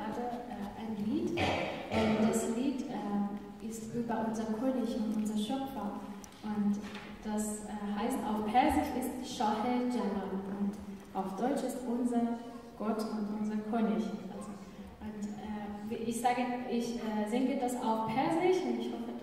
gerade äh, ein Lied und das Lied äh, ist über unser König und unser Schöpfer. Und das äh, heißt auf Persisch ist Shahel Jalal und auf Deutsch ist unser Gott und unser König. Also, und äh, ich sage, ich äh, singe das auf Persisch und ich hoffe,